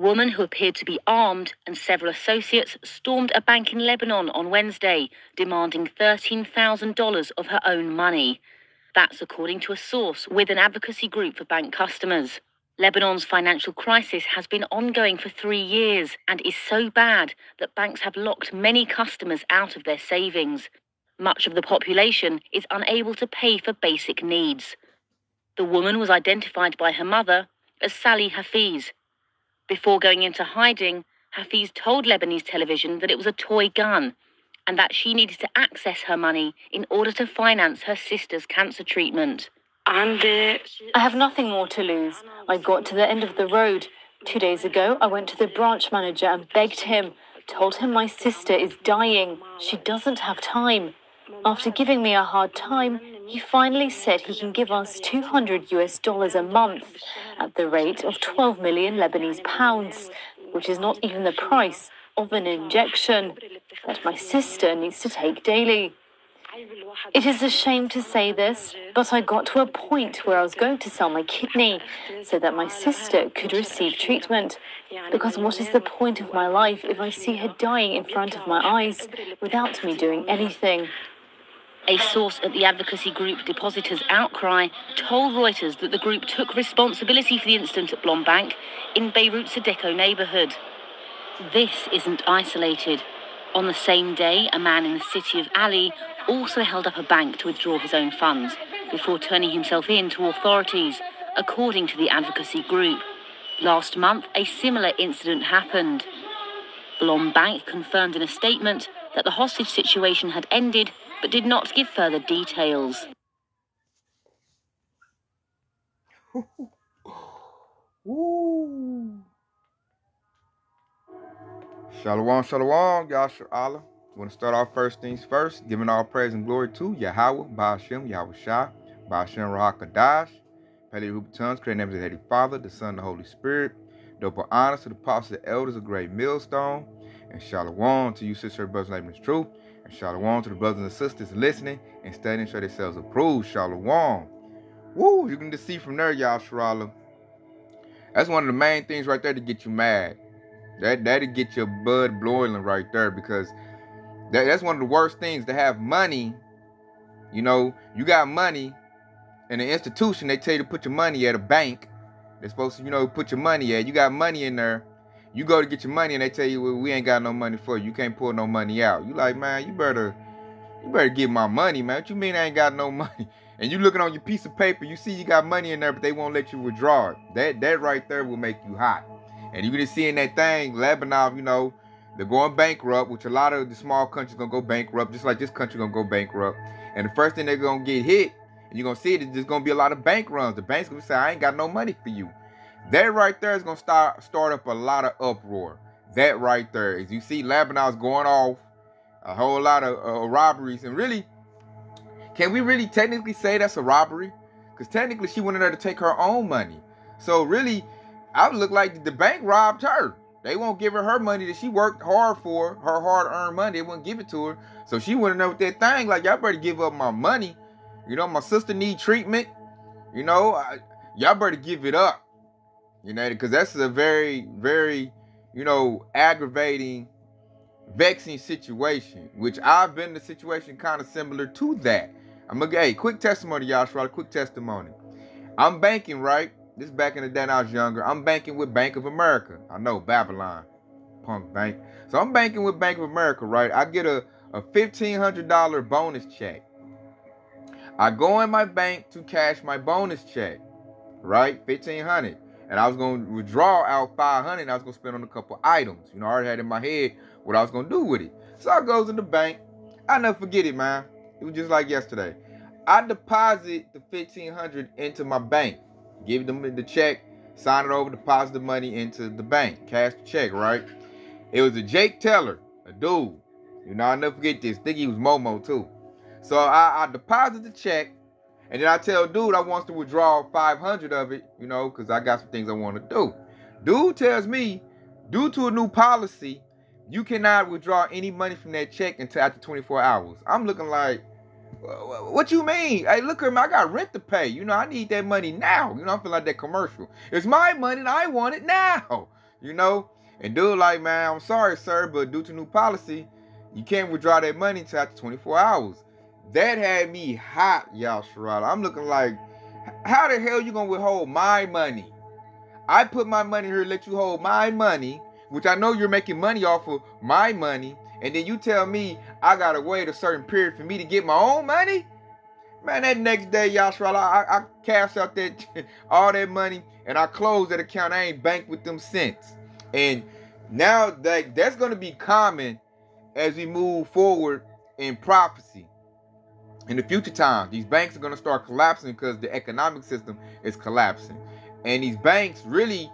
A woman who appeared to be armed and several associates stormed a bank in Lebanon on Wednesday, demanding $13,000 of her own money. That's according to a source with an advocacy group for bank customers. Lebanon's financial crisis has been ongoing for three years and is so bad that banks have locked many customers out of their savings. Much of the population is unable to pay for basic needs. The woman was identified by her mother as Sally Hafiz. Before going into hiding, Hafiz told Lebanese television that it was a toy gun and that she needed to access her money in order to finance her sister's cancer treatment. Uh, I have nothing more to lose. I got to the end of the road. Two days ago, I went to the branch manager and begged him, told him my sister is dying. She doesn't have time. After giving me a hard time, he finally said he can give us 200 US dollars a month at the rate of 12 million Lebanese pounds, which is not even the price of an injection that my sister needs to take daily. It is a shame to say this, but I got to a point where I was going to sell my kidney so that my sister could receive treatment. Because what is the point of my life if I see her dying in front of my eyes without me doing anything? A source at the advocacy group Depositors Outcry told Reuters that the group took responsibility for the incident at Blombank in Beirut's Sodeco neighborhood. This isn't isolated. On the same day, a man in the city of Aley also held up a bank to withdraw his own funds before turning himself in to authorities, according to the advocacy group. Last month, a similar incident happened. Blombank confirmed in a statement that the hostage situation had ended but did not give further details. Shalom, shalom, Yasharahla. Want to start off first things first, giving all praise and glory to Yahweh, Ba'ashem, Yahweh Shah, Ba'ashem Rahakadash, Pele Rupa Tongues, creating names of the Heady Father, the Son, the Holy Spirit. Double honors to the apostles, the elders of Great Millstone, and shalom to you, sister, brothers, name is truth. And shalom to the brothers and sisters listening and studying, show themselves approved. Shalom. Woo, you can just see from there, y'all, Sharala. That's one of the main things right there to get you mad. That that'll get your blood boiling right there because that, that's one of the worst things to have money. You know, you got money in an institution, they tell you to put your money at a bank. They're supposed to, you know, put your money at. You got money in there you go to get your money and they tell you, well, we ain't got no money for you. You can't pull no money out. You like, man, you better, you better get my money, man. What you mean I ain't got no money? And you looking on your piece of paper, you see you got money in there, but they won't let you withdraw it. That that right there will make you hot. And you just seeing that thing, Lebanon, you know, they're going bankrupt, which a lot of the small countries gonna go bankrupt, just like this country gonna go bankrupt. And the first thing they're gonna get hit, and you're gonna see it, is just gonna be a lot of bank runs. The bank's gonna say, I ain't got no money for you. That right there is gonna start start up a lot of uproar. That right there, as you see, Lebanon's going off a whole lot of uh, robberies, and really, can we really technically say that's a robbery? Because technically, she wanted her to take her own money. So really, I would look like the bank robbed her. They won't give her her money that she worked hard for, her hard-earned money. They won't give it to her. So she went in there with that thing like, y'all better give up my money. You know, my sister need treatment. You know, y'all better give it up. You know, because that's a very, very, you know, aggravating, vexing situation, which I've been in a situation kind of similar to that. I'm gonna hey, quick testimony, y'all. A quick testimony. I'm banking, right? This is back in the day when I was younger. I'm banking with Bank of America. I know Babylon, punk bank. So I'm banking with Bank of America, right? I get a, a $1,500 bonus check. I go in my bank to cash my bonus check, right? 1500 and I was to withdraw out 500 and I was to spend on a couple items. You know, I already had in my head what I was to do with it. So I goes in the bank. I never forget it, man. It was just like yesterday. I deposit the 1500 into my bank. Give them the check, sign it over, deposit the money into the bank. Cash the check, right? It was a Jake Teller, a dude. You know, I'll never forget this. I think he was Momo too. So I, I deposit the check and then I tell dude I wants to withdraw 500 of it, you know, because I got some things I want to do. Dude tells me, due to a new policy, you cannot withdraw any money from that check until after 24 hours. I'm looking like, what you mean? Hey, look at me. I got rent to pay. You know, I need that money now. You know, I feel like that commercial. It's my money and I want it now. you know? And dude, like, man, I'm sorry, sir, but due to new policy, you can't withdraw that money until after 24 hours. That had me hot, Sherrod. I'm looking like, how the hell you gonna withhold my money? I put my money here, let you hold my money, which I know you're making money off of my money, and then you tell me I gotta wait a certain period for me to get my own money? Man, that next day, Yashral, I, I cashed out that all that money and I closed that account. I ain't banked with them since. And now that that's gonna be common as we move forward in prophecy. In the future times, these banks are gonna start collapsing because the economic system is collapsing. And these banks really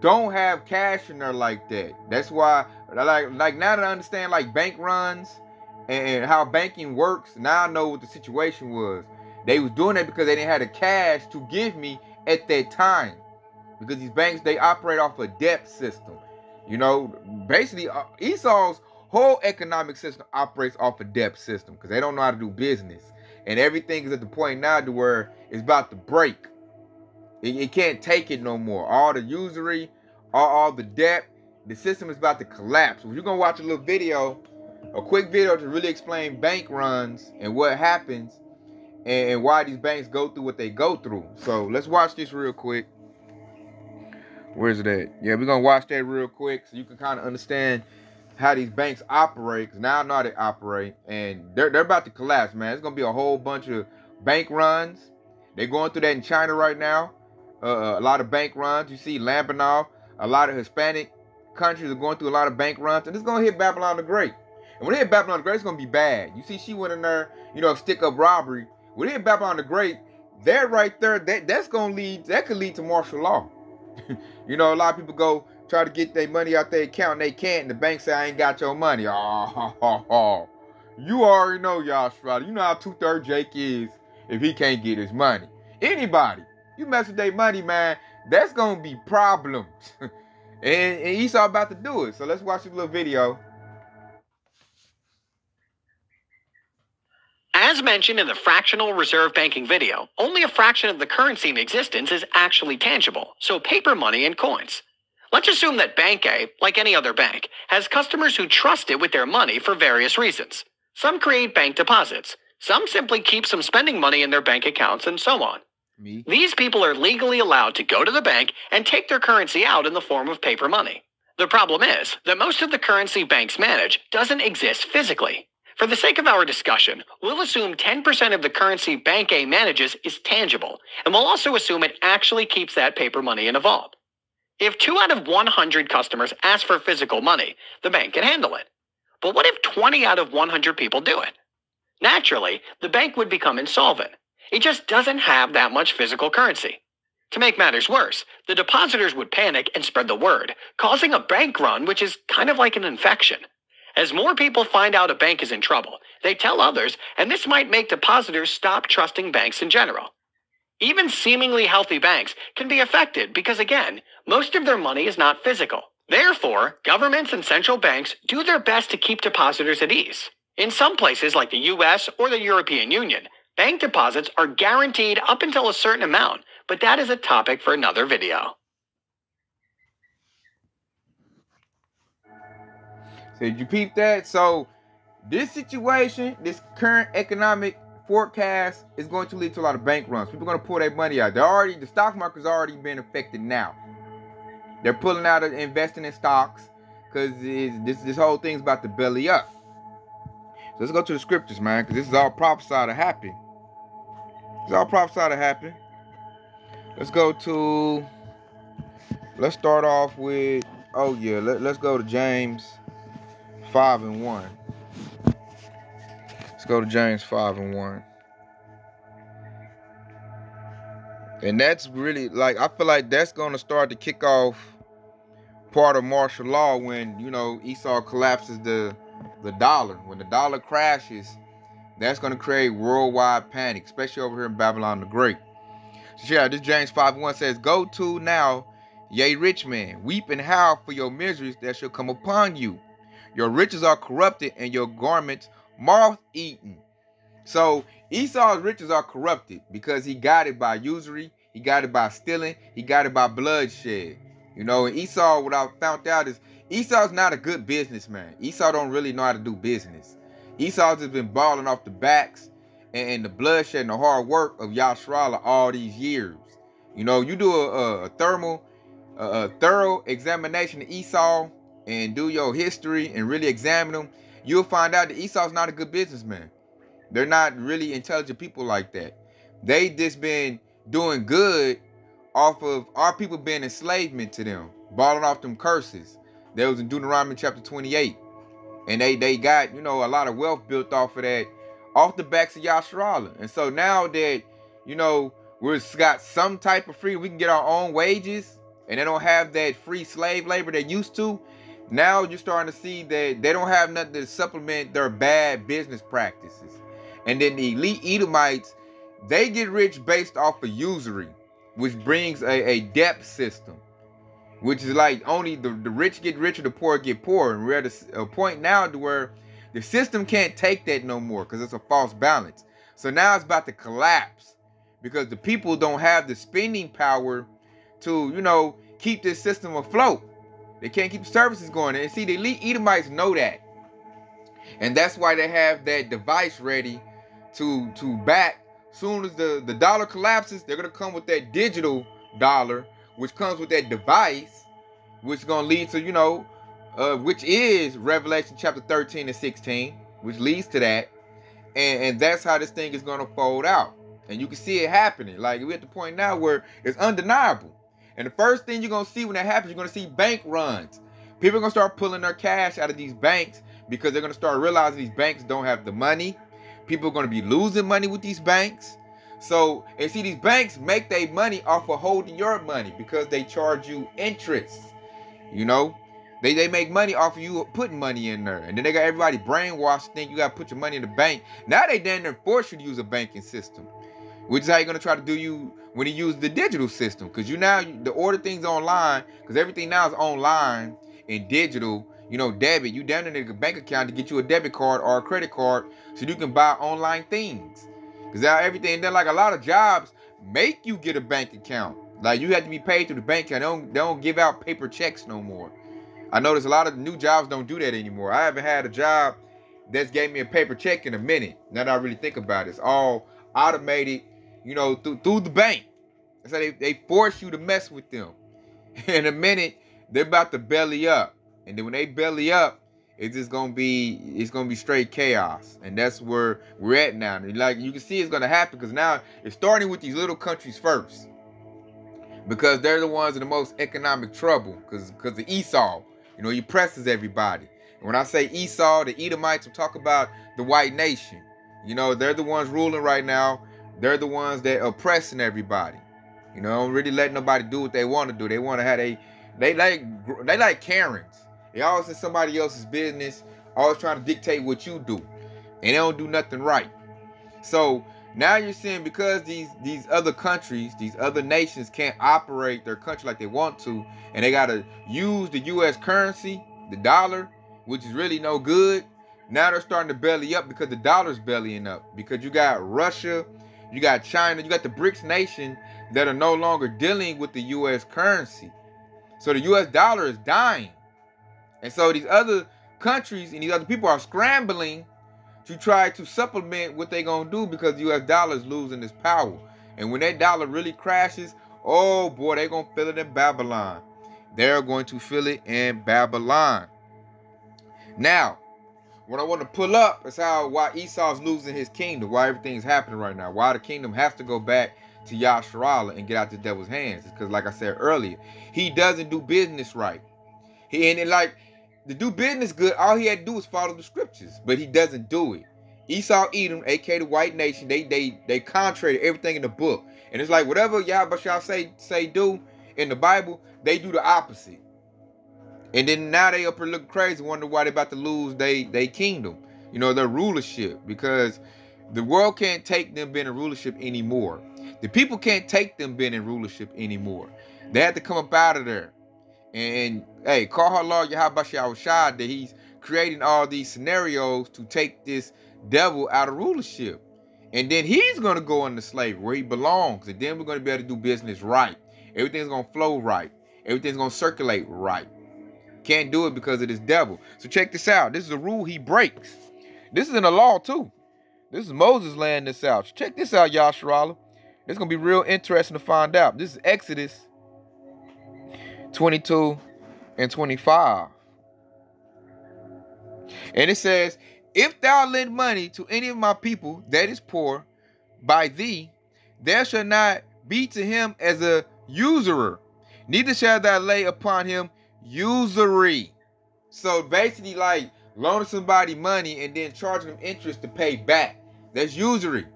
don't have cash in there like that. That's why like like now that I understand like bank runs and how banking works, now I know what the situation was. They was doing that because they didn't have the cash to give me at that time. Because these banks they operate off a debt system. You know, basically uh, Esau's whole economic system operates off a debt system because they don't know how to do business. And everything is at the point now to where it's about to break. It, it can't take it no more. All the usury, all, all the debt, the system is about to collapse. If you're gonna watch a little video, a quick video to really explain bank runs and what happens and, and why these banks go through what they go through. So let's watch this real quick. Where's it at? Yeah, we're gonna watch that real quick so you can kind of understand how these banks operate. Cause now I know how they operate, and they're they're about to collapse, man. It's gonna be a whole bunch of bank runs. They're going through that in China right now. Uh, uh a lot of bank runs. You see Lebanon, a lot of Hispanic countries are going through a lot of bank runs, and it's gonna hit Babylon the Great. And when they hit Babylon the Great, it's gonna be bad. You see, she went in there, you know, stick up robbery. When they hit Babylon the Great, that right there, that that's gonna lead, that could lead to martial law. you know, a lot of people go try to get their money out their account and they can't, and the bank say, I ain't got your money. Oh, oh, oh. You already know, y'all, You know how two-third Jake is if he can't get his money. Anybody, you mess with their money, man, that's gonna be problems. and, and Esau about to do it. So let's watch this little video. As mentioned in the fractional reserve banking video, only a fraction of the currency in existence is actually tangible, so paper money and coins. Let's assume that Bank A, like any other bank, has customers who trust it with their money for various reasons. Some create bank deposits, some simply keep some spending money in their bank accounts, and so on. Me? These people are legally allowed to go to the bank and take their currency out in the form of paper money. The problem is that most of the currency banks manage doesn't exist physically. For the sake of our discussion, we'll assume 10% of the currency Bank A manages is tangible, and we'll also assume it actually keeps that paper money in a vault. If 2 out of 100 customers ask for physical money, the bank can handle it. But what if 20 out of 100 people do it? Naturally, the bank would become insolvent. It just doesn't have that much physical currency. To make matters worse, the depositors would panic and spread the word, causing a bank run, which is kind of like an infection. As more people find out a bank is in trouble, they tell others, and this might make depositors stop trusting banks in general. Even seemingly healthy banks can be affected because, again, most of their money is not physical. Therefore, governments and central banks do their best to keep depositors at ease. In some places, like the US or the European Union, bank deposits are guaranteed up until a certain amount, but that is a topic for another video. Did you peep that? So this situation, this current economic forecast is going to lead to a lot of bank runs. People are going to pull their money out. They're already the stock market's already been affected now. They're pulling out of investing in stocks because this this whole thing's about to belly up. So let's go to the scriptures, man, because this is all prophesied to happen. It's all prophesied to happen. Let's go to. Let's start off with. Oh yeah, let, let's go to James 5 and 1. Go to James 5 and 1. And that's really like I feel like that's gonna start to kick off part of martial law when you know Esau collapses the the dollar. When the dollar crashes, that's gonna create worldwide panic, especially over here in Babylon the Great. So yeah, this James 5 1 says, Go to now, ye rich man, weep and howl for your miseries that shall come upon you. Your riches are corrupted and your garments moth eaten. So Esau's riches are corrupted because he got it by usury, he got it by stealing, he got it by bloodshed. You know, and Esau, what I found out is Esau's not a good businessman. Esau don't really know how to do business. Esau's just been balling off the backs and, and the bloodshed and the hard work of Yasharahla all these years. You know, you do a, a thermal, a, a thorough examination of Esau and do your history and really examine them, you'll find out that Esau's not a good businessman. They're not really intelligent people like that. They just been doing good off of our people being enslavement to them, balling off them curses. That was in Deuteronomy chapter 28. And they they got, you know, a lot of wealth built off of that, off the backs of Yasharahla. And so now that, you know, we've got some type of free, we can get our own wages, and they don't have that free slave labor they used to. Now you're starting to see that they don't have nothing to supplement their bad business practices. And then the elite Edomites, they get rich based off of usury, which brings a, a debt system, which is like only the, the rich get richer, the poor get poorer. And we're at a, a point now to where the system can't take that no more because it's a false balance. So now it's about to collapse because the people don't have the spending power to, you know, keep this system afloat. They can't keep services going. And see, the elite Edomites know that. And that's why they have that device ready to to back. Soon as the the dollar collapses they're to come with that digital dollar which comes with that device which is to lead to you know uh, which is revelation chapter 13 and 16 which leads to that. And and that's how this thing is to fold out. And you can see it happening. Like we're at the point now where it's undeniable and the first thing you're to see when that happens you're to see bank runs people are to start pulling their cash out of these banks because they're to start realizing these banks don't have the money People are to be losing money with these banks. So, and see, these banks make their money off of holding your money because they charge you interest. You know, they, they make money off of you putting money in there. And then they got everybody brainwashed, think you got to put your money in the bank. Now they damn near force you to use a banking system, which is how you're going to try to do you when you use the digital system. Because you now, the order things online, because everything now is online and digital you know, debit. You down in a bank account to get you a debit card or a credit card so you can buy online things. Cause now everything then like a lot of jobs make you get a bank account. Like you have to be paid through the bank account. They don't, they don't give out paper checks no more. I notice a lot of new jobs don't do that anymore. I haven't had a job that's gave me a paper check in a minute. Now that I really think about it, it's all automated, you know, through through the bank. So they, they force you to mess with them. In a minute, they're about to belly up. And then when they belly up, it's just gonna be it's gonna be straight chaos, and that's where we're at now. And like you can see, it's gonna happen because now it's starting with these little countries first, because they're the ones in the most economic trouble. Because because the Esau, you know, he presses everybody. And when I say Esau, the Edomites, I'm talking about the white nation. You know, they're the ones ruling right now. They're the ones that oppressing everybody. You know, don't really let nobody do what they want to do. They want to have a they like they like Karens. They always in somebody else's business, always trying to dictate what you do. And they don't do nothing right. So now you're seeing because these these other countries, these other nations can't operate their country like they want to, and they gotta use the US currency, the dollar, which is really no good. Now they're starting to belly up because the dollar's bellying up. Because you got Russia, you got China, you got the BRICS nation that are no longer dealing with the US currency. So the US dollar is dying. And so these other countries and these other people are scrambling to try to supplement what they're going to do because the US dollar is losing its power. And when that dollar really crashes, oh boy, they're going to feel it in Babylon. They're going to feel it in Babylon. Now, what I want to pull up is how why Esau's losing his kingdom, why everything's happening right now, why the kingdom has to go back to Yasharahla and get out the devil's hands. Because, like I said earlier, he doesn't do business right. He and it like to do business good, all he had to do was follow the scriptures, but he doesn't do it. Esau, Edom, aka the white nation, they they they contrary everything in the book, and it's like whatever Yahweh shall say say do in the Bible, they do the opposite. And then now they up here looking crazy, wonder why they about to lose they they kingdom, you know, their rulership, because the world can't take them being in rulership anymore. The people can't take them being in rulership anymore. They had to come up out of there. And hey, call her Lord Yahweh Shad that he's creating all these scenarios to take this devil out of rulership. And then he's going to go into slavery where he belongs. And then we're going to be able to do business right. Everything's going to flow right. Everything's gonna circulate right. Can't do it because of this devil. So check this out. This is a rule he breaks. This is in the law too. This is Moses laying this out. Check this out, Yasharahla. It's gonna be real interesting to find out. This is Exodus 22 and 25. And it says, If thou lend money to any of my people that is poor by thee, there shall not be to him as a usurer, neither shall thou lay upon him usury. So basically, like loaning somebody money and then charging them interest to pay back. That's usury.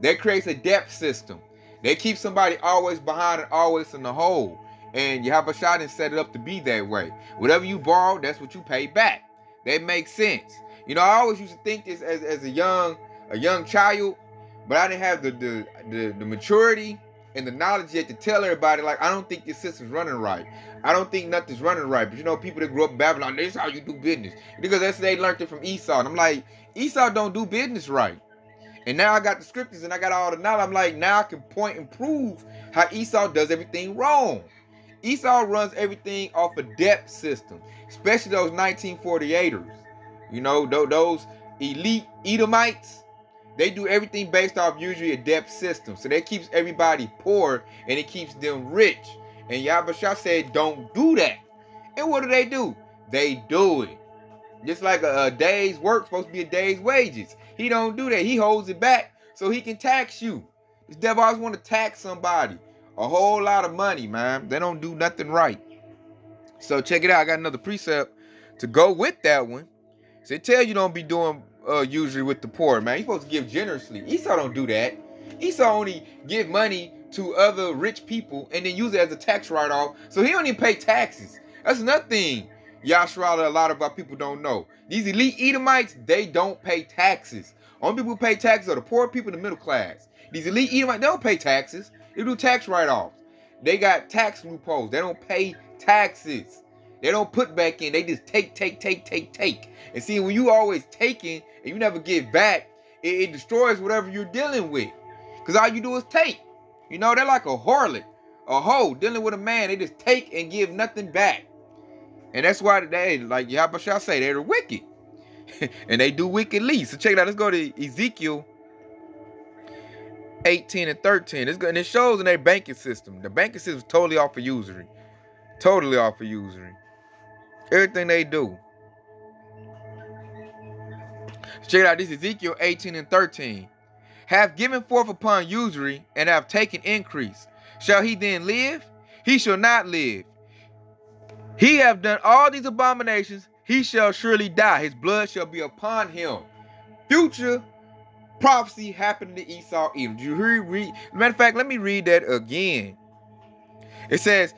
That creates a debt system. They keep somebody always behind and always in the hole. And you have a shot and set it up to be that way. Whatever you borrow, that's what you pay back. That makes sense. You know, I always used to think this as, as a young a young child, but I didn't have the the, the, the maturity and the knowledge yet to tell everybody, like, I don't think this system's running right. I don't think nothing's running right. But you know, people that grew up in Babylon, this is how you do business. Because that's they learned it from Esau. And I'm like, Esau don't do business right. And now I got the scriptures and I got all the knowledge. I'm like, now I can point and prove how Esau does everything wrong. Esau runs everything off a debt system, especially those 1948ers. You know, those elite Edomites, they do everything based off usually a debt system. So that keeps everybody poor and it keeps them rich. And Yabasha said, don't do that. And what do they do? They do it. Just like a, a day's work supposed to be a day's wages. He don't do that. He holds it back so he can tax you. This devil always want to tax somebody. A whole lot of money, man. They don't do nothing right. So check it out. I got another precept to go with that one. So it tell you don't be doing uh, usually with the poor, man. You're supposed to give generously. Esau don't do that. Esau only give money to other rich people and then use it as a tax write-off. So he don't even pay taxes. That's another thing a lot of our people don't know. These elite Edomites, they don't pay taxes. Only people who pay taxes are the poor people in the middle class. These elite Edomites, they don't pay taxes. They do tax write-offs. They got tax loopholes. They don't pay taxes. They don't put back in. They just take, take, take, take, take. And see, when you always taking and you never give back, it, it destroys whatever you're dealing with. Because all you do is take. You know, they're like a harlot, a hoe dealing with a man. They just take and give nothing back. And that's why they, like Yahbashah say, they're wicked. and they do wickedly. So check it out. Let's go to Ezekiel 18 and 13. It's good, and it shows in their banking system. The banking system is totally off of usury. Totally off of usury. Everything they do. Check out. This is Ezekiel 18 and 13. Have given forth upon usury and have taken increase. Shall he then live? He shall not live. He have done all these abominations. He shall surely die. His blood shall be upon him. Future prophecy happened to Esau Edom. Did you hear? Read? Matter of fact, let me read that again. It says,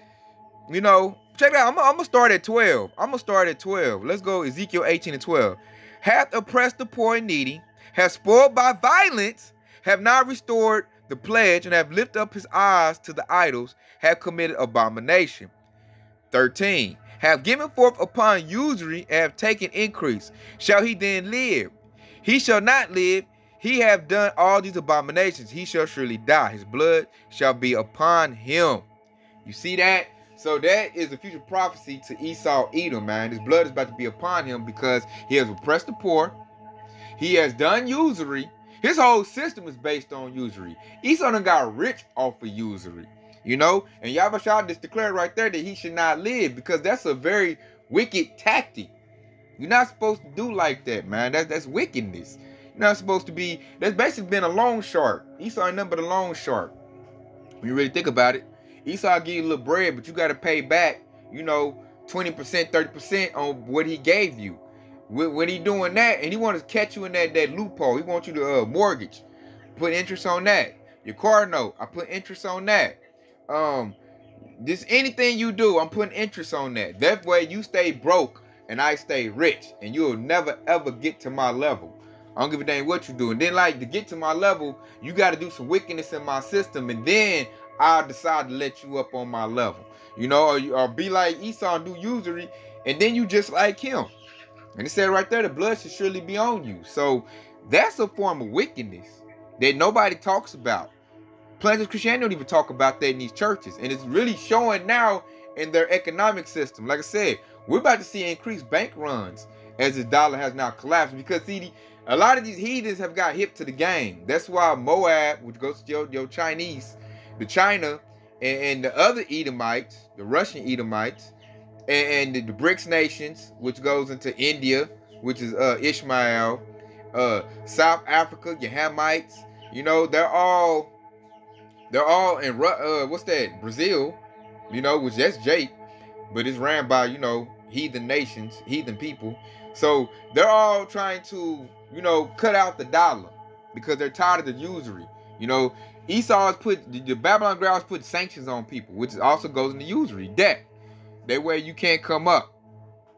you know, check that. out. I'm, I'm gonna start at 12. I'm gonna start at 12. Let's go Ezekiel 18 and 12. Hath oppressed the poor and needy, has spoiled by violence, have not restored the pledge, and have lifted up his eyes to the idols, have committed abomination. 13. Have given forth upon usury and have taken increase. Shall he then live? He shall not live, he have done all these abominations. He shall surely die. His blood shall be upon him. You see that? So that is a future prophecy to Esau Edom, man. His blood is about to be upon him because he has oppressed the poor. He has done usury. His whole system is based on usury. Esau done got rich off of usury. You know? And Yahweh just declared right there that he should not live because that's a very wicked tactic. You're not supposed to do like that, man. That's that's wickedness. You're not supposed to be. That's basically been a loan shark. Esau ain't nothing but a loan shark. When you really think about it, Esau give you a little bread, but you got to pay back. You know, 20%, 30% on what he gave you. When he doing that, and he want to catch you in that that loophole, he wants you to uh, mortgage, put interest on that. Your car note, I put interest on that. Um, just anything you do, I'm putting interest on that. That way you stay broke and I stay rich, and you'll never ever get to my level. I don't give a damn what you do. And then, like, to get to my level, you got to do some wickedness in my system. And then I'll decide to let you up on my level. You know, or, or be like Esau and do usury. And then you just like him. And it said right there, the blood should surely be on you. So that's a form of wickedness that nobody talks about. Planters Christianity don't even talk about that in these churches. And it's really showing now in their economic system. Like I said, we're about to see increased bank runs as the dollar has now collapsed because see, a lot of these heathens have got hip to the game. That's why Moab, which goes to your, your Chinese, the China, and, and, the other Edomites, the Russian Edomites, and, and the, the, BRICS nations, which goes into India, which is uh, Ishmael, uh, South Africa, your Hamites, you know, they're all they're all in uh, what's that? Brazil, you know, which that's Jake, but it's ran by you know heathen nations, heathen people. So they're all trying to you know cut out the dollar because they're tired of the usury. You know, Esau's put the Babylon grounds put sanctions on people, which also goes into usury, debt. That way you can't come up.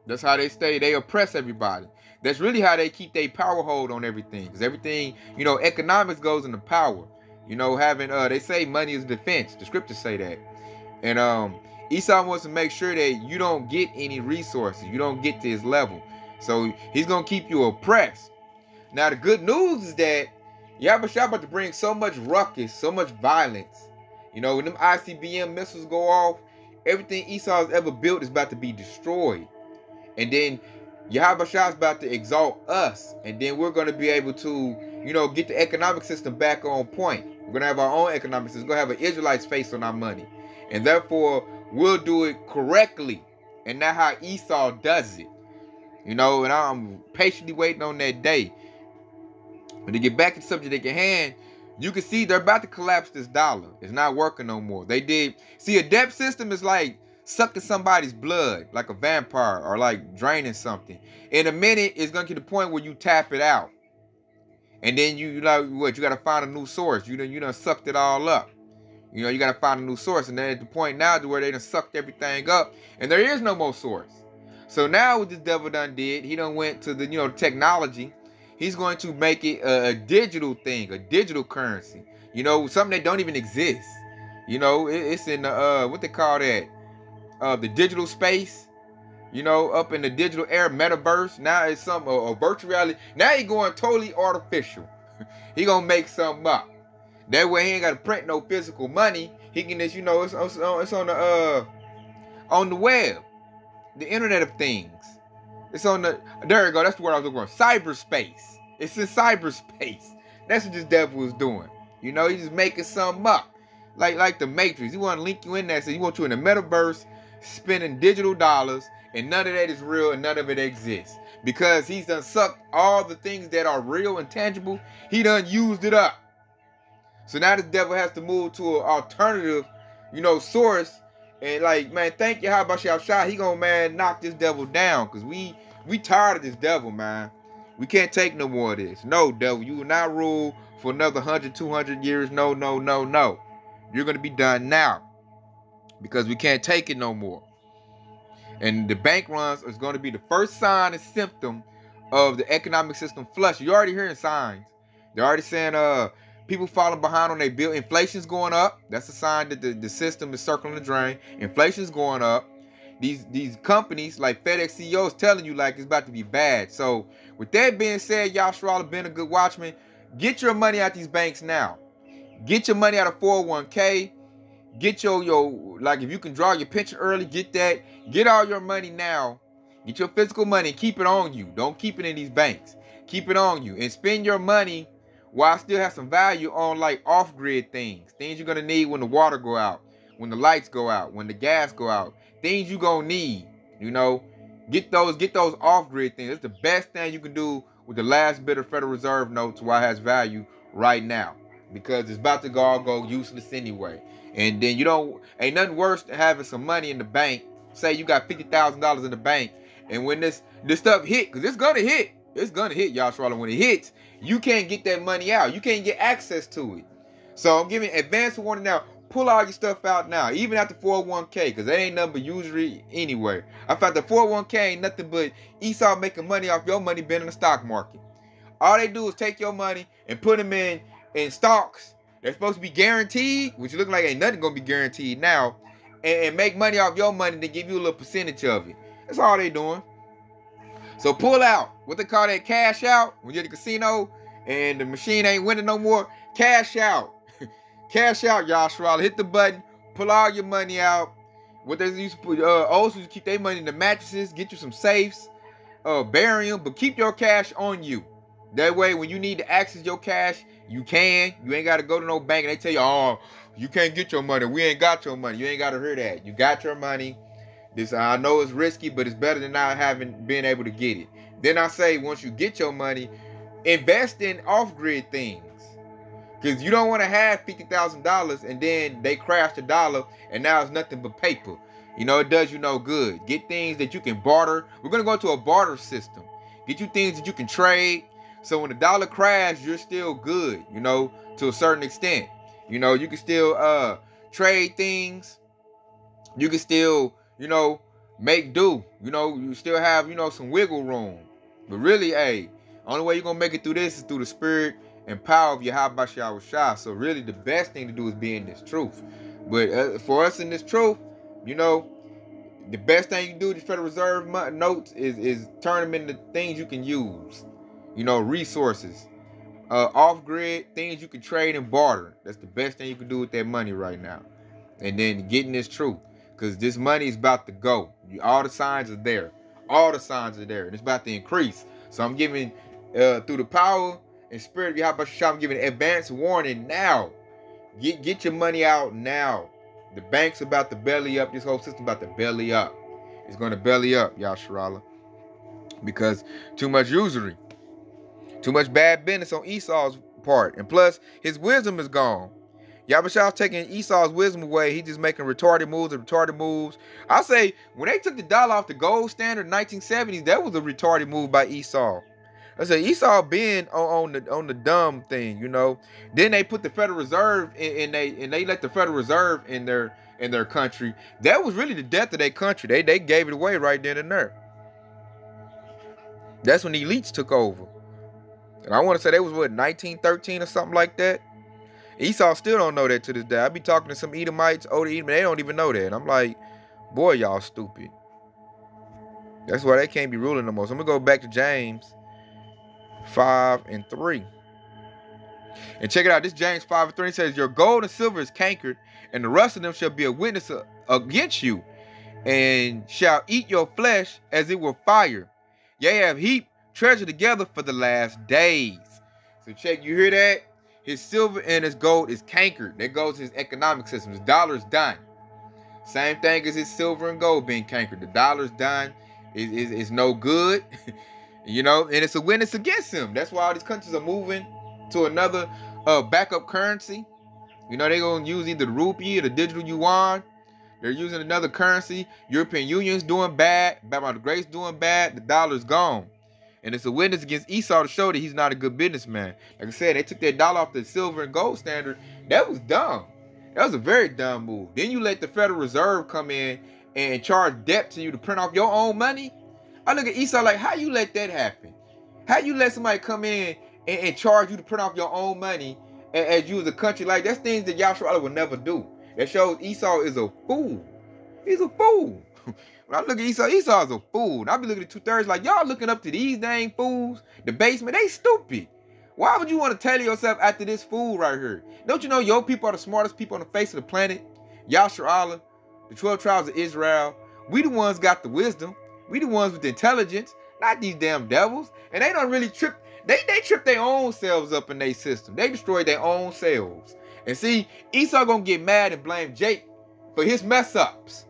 That's how they stay. They oppress everybody. That's really how they keep their power hold on everything. Because everything, you know, economics goes into power. You know, having uh they say money is defense. The scriptures say that. And um Esau wants to make sure that you don't get any resources. You don't get to his level. So he's gonna keep you oppressed. Now the good news is that Yabashah about to bring so much ruckus, so much violence. You know, when them ICBM missiles go off, everything Esau's ever built is about to be destroyed. And then is about to exalt us, and then we're going to be able to, you know, get the economic system back on point. We're going to have our own economic system. We're going to have an Israelite's face on our money. And therefore, we'll do it correctly and not how Esau does it. You know, and I'm patiently waiting on that day. But to get back to the subject at hand, you can see they're about to collapse this dollar. It's not working no more. They did. See, a debt system is like sucking somebody's blood like a vampire or like draining something. In a minute, it's gonna get to the point where you tap it out. And then you, you know what, you gotta find a new source. You know, you done sucked it all up. You know, you gotta find a new source. And then at the point now to where they done sucked everything up and there is no more source. So now what this devil done did, he done went to the, you know, technology. He's going to make it a, a digital thing, a digital currency. You know, something that don't even exist. You know, it, it's in the uh what they call that? uh, the digital space, you know, up in the digital air metaverse. Now it's some a virtual reality. Now he going totally artificial. he gonna make something up. That way he ain't gotta print no physical money. He can just, you know, it's, it's, it's on the uh on the web, the Internet of Things. It's on the there you go. That's the word I was looking for. Cyberspace. It's in cyberspace. That's what this devil was doing. You know, he's just making something up. Like like the Matrix. He want to link you in there. So he want you in the metaverse spending digital dollars, and none of that is real and none of it exists. Because he's done sucked all the things that are real and tangible, he done used it up. So now the devil has to move to an alternative, you know, source. And like, man, thank you. How about y'all shot? He gonna man knock this devil down. Cause we we tired of this devil, man. We can't take no more of this. No, devil, you will not rule for another 100, 200 years. No, no, no, no. You're gonna be done now because we can't take it no more. And the bank runs is going to be the first sign and symptom of the economic system flush. You're already hearing signs. They're already saying uh people falling behind on their bill. Inflation's going up. That's a sign that the, the system is circling the drain. Inflation's going up. These these companies like FedEx CEOs telling you like it's about to be bad. So with that being said, y'all should have been a good watchman. Get your money out these banks now. Get your money out of 401k. Get your your like if you can draw your pension early, get that. Get all your money now. Get your physical money keep it on you. Don't keep it in these banks. Keep it on you and spend your money while still have some value on like off-grid things. Things you're gonna need when the water go out, when the lights go out, when the gas go out. Things you gonna need. You know, get those get those off-grid things. It's the best thing you can do with the last bit of Federal Reserve notes while it has value right now because it's about to go all go useless anyway. And then you don't ain't nothing worse than having some money in the bank. Say you got fifty thousand dollars in the bank, and when this this stuff hit, because it's gonna hit, it's gonna hit y'all Charlotte. When it hits, you can't get that money out. You can't get access to it. So I'm giving advance warning now. Pull all your stuff out now, even after 401k, because that ain't nothing but usury anyway. I found the 401k ain't nothing but Esau making money off your money being in the stock market. All they do is take your money and put them in in stocks they're supposed to be guaranteed, which look like ain't nothing gonna be guaranteed now, and, and make money off your money to give you a little percentage of it. That's all they doing. So pull out. What they call that cash out when you're at the casino and the machine ain't winning no more. Cash out. cash out, y'all. Hit the button. Pull all your money out. What they used to put, uh, old used to keep their money in the mattresses, get you some safes, uh, bury them, but keep your cash on you. That way, when you need to access your cash, you can. You ain't got to go to no bank and they tell you, oh, you can't get your money. We ain't got your money. You ain't got to hear that. You got your money. This I know it's risky, but it's better than not having been able to get it. Then I say, once you get your money, invest in off-grid things. Because you don't want to have $50,000 and then they crash the dollar and now it's nothing but paper. You know, it does you no good. Get things that you can barter. We're going to go to a barter system. Get you things that you can trade. So when the dollar crashes, you're still good, you know, to a certain extent. You know, you can still uh trade things. You can still, you know, make do. You know, you still have, you know, some wiggle room. But really, hey, only way you're gonna make it through this is through the spirit and power of your Yahweh Shah. So really, the best thing to do is be in this truth. But uh, for us in this truth, you know, the best thing you do with the Federal Reserve notes is is turn them into things you can use. You know, resources, uh, off grid things you can trade and barter. That's the best thing you can do with that money right now. And then getting this truth, because this money is about to go. All the signs are there. All the signs are there, and it's about to increase. So I'm giving uh, through the power and spirit of Yahweh I'm giving advance warning now. Get get your money out now. The bank's about to belly up. This whole system about to belly up. It's going to belly up, Yasharahla. Because too much usury. Too much bad business on Esau's part. And plus, his wisdom is gone. Yabashaw's taking Esau's wisdom away. He's just making retarded moves and retarded moves. I say, when they took the dollar off the gold standard in 1970s, that was a retarded move by Esau. I said Esau being on, on, the on the dumb thing, you know. Then they put the Federal Reserve in, in they and they let the Federal Reserve in their in their country. That was really the death of their country. They they gave it away right then and there. That's when the elites took over. And I want to say that was what 1913 or something like that. Esau still don't know that to this day. I be talking to some Edomites, older Edom, they don't even know that. And I'm like, boy, y'all stupid. That's why they can't be ruling no more. So I'm gonna go back to James 5 and 3. And check it out. This James 5 and 3 says, Your gold and silver is cankered, and the rest of them shall be a witness against you, and shall eat your flesh as it were fire. Ye have heaped treasure together for the last days. So check, you hear that? His silver and his gold is cankered. That goes his economic system. His dollar's done. Same thing as his silver and gold being cankered. The dollar's done. Is is is no good. You know, and it's a witness against him. That's why all these countries are moving to another uh, backup currency. You know, they're gonna use either the rupee or the digital yuan. They're using another currency. European Union's doing bad. Babylon the Great's doing bad. The dollar's gone. And it's a witness against Esau to show that he's not a good businessman. Like I said, they took that dollar off the silver and gold standard. That was dumb. That was a very dumb move. Then you let the Federal Reserve come in and charge debt to you to print off your own money. I look at Esau like, how you let that happen? How you let somebody come in and, and charge you to print off your own money as you as a country? Like that's things that Yahshua would never do. That shows Esau is a fool. He's a fool. when I look at Esau, Esau is a fool. I be looking at two thirds like y'all looking up to these dang fools. The basement, they stupid. Why would you want to tell yourself after this fool right here? Don't you know your people are the smartest people on the face of the planet? Yahshua, the 12 tribes of Israel. We the ones got the wisdom. We the ones with intelligence, not these damn devils. And they don't really trip. They they trip their own selves up in their system. They destroy their own selves. And see, Esau gonna get mad and blame Jake for his mess ups.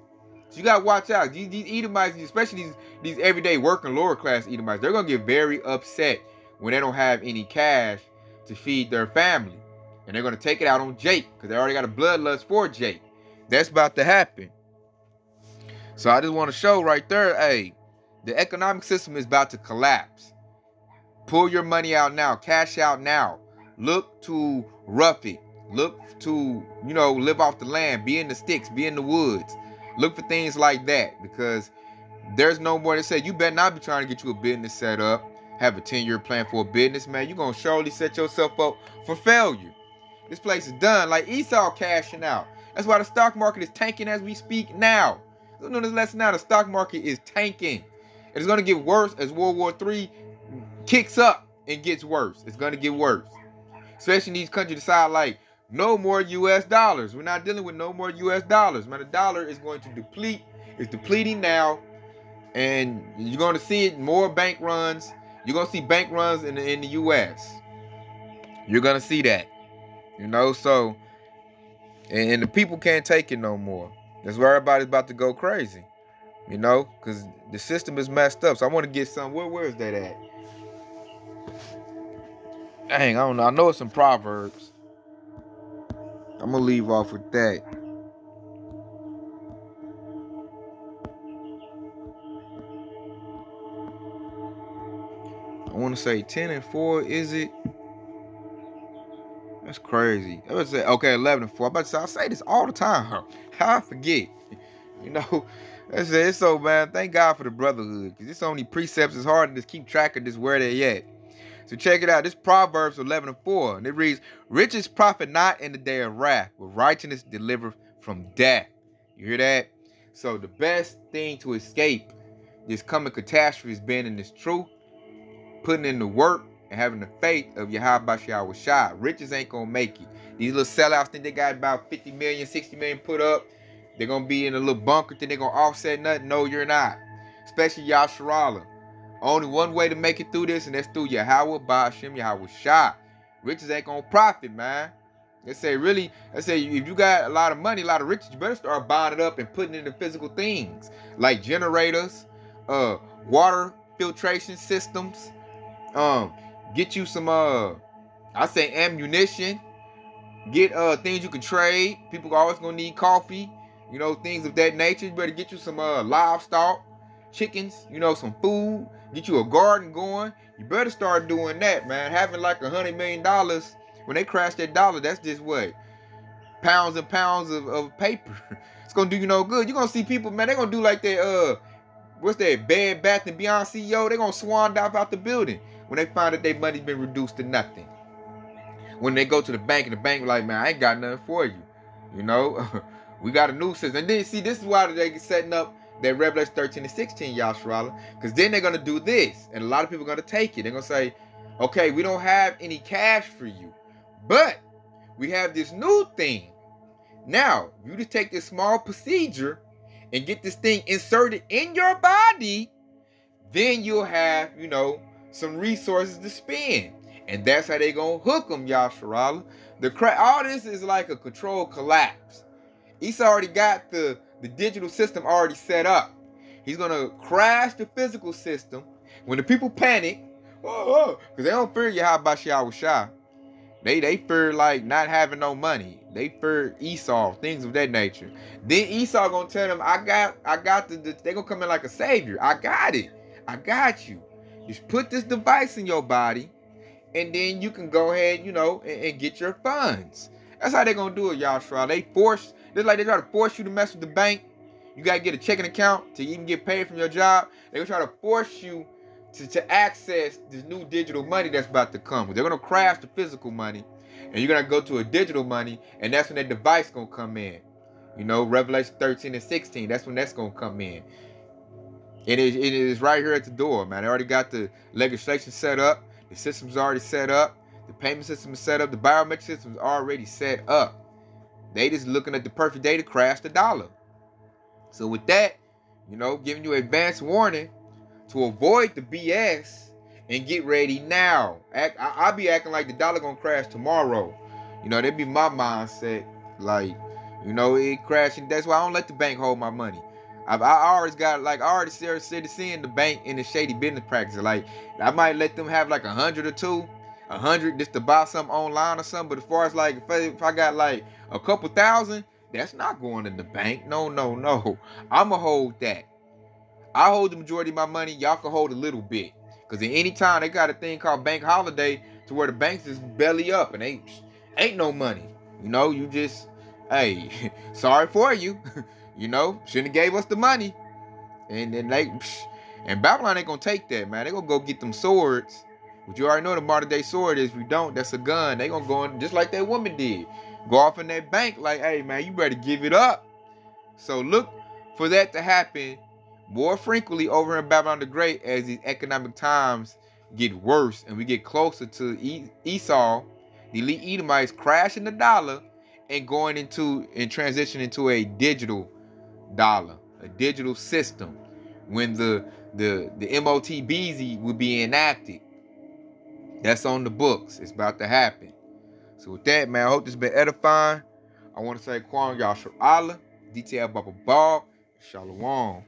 So you gotta watch out. These, these Edomites, especially these these everyday working lower class Edomites, they're gonna get very upset when they don't have any cash to feed their family. And they're gonna take it out on Jake because they already got a bloodlust for Jake. That's about to happen. So I just want to show right there, hey, the economic system is about to collapse. Pull your money out now, cash out now. Look to rough it. Look to, you know, live off the land, be in the sticks, be in the woods. Look for things like that because there's no more to say. You better not be trying to get you a business set up, have a 10 year plan for a business, man. You're going to surely set yourself up for failure. This place is done. Like Esau cashing out. That's why the stock market is tanking as we speak now. Know this lesson now. The stock market is tanking. It's going to get worse as World War III kicks up and gets worse. It's going to get worse. Especially in these countries decide like no more US dollars. We're not dealing with no more US dollars. Man, the dollar is going to deplete. It's depleting now. And you're going to see it more bank runs. You're going to see bank runs in the, in the US. You're going to see that. You know, so and, and the people can't take it no more. That's where everybody's about to go crazy. You know, because the system is messed up. So I want to get some. Where where is that at? Dang, I don't know. I know it's some Proverbs. I'm gonna leave off with that. I want to say 10 and 4, is it? That's crazy. I would say, okay, 11 and 4. I'm about to say, I say this all the time. How I forget. You know, that's it. So, man, thank God for the brotherhood. Because it's only precepts. It's hard to just keep track of this where they're at. So check it out. This Proverbs 11 and 4. And it reads, Riches profit not in the day of wrath, but righteousness deliver from death. You hear that? So the best thing to escape this coming catastrophe is being in this truth, putting in the work, and having the faith of Yahawashi. Riches ain't gonna make it. These little sellouts think they got about 50 million, 60 million put up. They're gonna be in a little bunker, think they're gonna offset nothing. No, you're not. Especially Yasharahla. Only one way to make it through this, and that's through Yahweh Bashim Yahawashi. Riches ain't gonna profit, man. They say really, they say if you got a lot of money, a lot of riches, you better start buying it up and putting it into physical things like generators, uh, water filtration systems. Um, get you some uh, I say ammunition. Get uh things you can trade. People always gonna need coffee, you know, things of that nature. You better get you some uh livestock, chickens, you know, some food get you a garden going. You better start doing that, man. Having like a hundred million dollars when they crash that dollar, that's just what pounds and pounds of, of paper. it's gonna do you no good. You're gonna see people, man. They're gonna do like that. Uh, what's that? Bed Bath and Beyond CEO. They're gonna swan dive out the building when they find that their money's been reduced to nothing. When they go to the bank and the bank like, man, I ain't got nothing for you. You know, we got a new system. And then see, this is why they setting up that Revelation 13 and 16, Yasharahla. Because then they're going to do this. And a lot of people are going to take it. They're going to say, okay, we don't have any cash for you. But we have this new thing. Now, you just take this small procedure and get this thing inserted in your body, then you'll have, you know, some resources to spend. And that's how they going to hook them, Yasharahla. The cra- all this is like a controlled collapse. He's already got the the digital system already set up. He's gonna crash the physical system. When the people panic, oh, because oh, they don't fear Yahawashi. They they fear like not having no money. They fear Esau, things of that nature. Then Esau gonna tell them, I got, I got the, the they gonna come in like a savior. I got it. I got you. Just put this device in your body, and then you can go ahead, you know, and, and get your funds. That's how they gonna do it, Yashra. They force just like they try to force you to mess with the bank. You gotta get a checking account to even get paid from your job. They're gonna try to force you to, to access this new digital money that's about to come. They're gonna crash the physical money, and you're gonna go to a digital money, and that's when that device gonna come in. You know, Revelation 13 and 16. That's when that's gonna come in. It is it is right here at the door, man. They already got the legislation set up. The system's already set up. The payment system is set up. The biometric system is already set up. They just looking at the perfect day to crash the dollar. So with that, you know, giving you advance warning to avoid the BS and get ready now. Act, I, will be acting like the dollar gonna crash tomorrow. You know, that be my mindset. Like, you know, it crashing. That's why I don't let the bank hold my money. I've I always got like I already started seeing the bank in the shady business practice. Like I might let them have like a hundred or two, a hundred just to buy something online or something. But as far as like if I, if I got like a couple thousand, that's not going in the bank. No, no, no. I'ma hold that. I hold the majority of my money. Y'all can hold a little bit. Cause at any time they got a thing called bank holiday to where the banks is belly up and ain't ain't no money. You know, you just hey, sorry for you. you know, shouldn't have gave us the money. And then they and Babylon ain't gonna take that, man. They gonna go get them swords. But you already know the modern day sword is. If you don't, that's a gun. They gonna go in just like that woman did go off in that bank like, hey man, you better give it up. So look for that to happen more frequently over in Babylon the Great as these economic times get worse and we get closer to Esau The elite Edomites crashing the dollar and going into and transition into a digital dollar, a digital system. When the the the MOTBZ will be enacted. That's on the books. It's about to happen. So with that, man, I hope this has been edifying. I want to say Kwang Yasharahla, detail Baba Bob, Shalom.